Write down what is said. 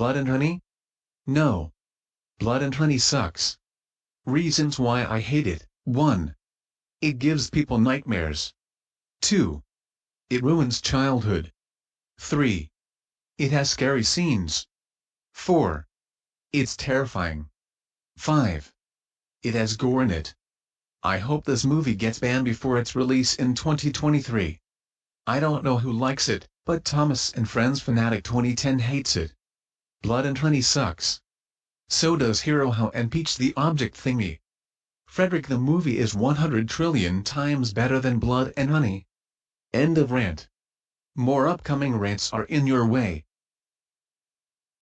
Blood and Honey? No. Blood and Honey sucks. Reasons why I hate it 1. It gives people nightmares. 2. It ruins childhood. 3. It has scary scenes. 4. It's terrifying. 5. It has gore in it. I hope this movie gets banned before its release in 2023. I don't know who likes it, but Thomas and Friends Fanatic 2010 hates it. Blood and Honey sucks. So does Hiro Hao and Peach the Object Thingy. Frederick the movie is 100 trillion times better than Blood and Honey. End of rant. More upcoming rants are in your way.